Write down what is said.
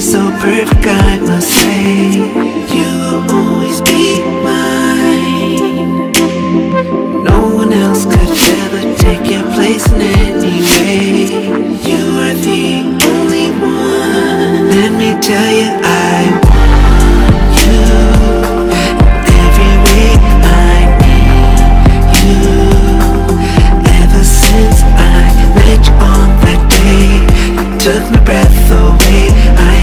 so perfect, I must the way I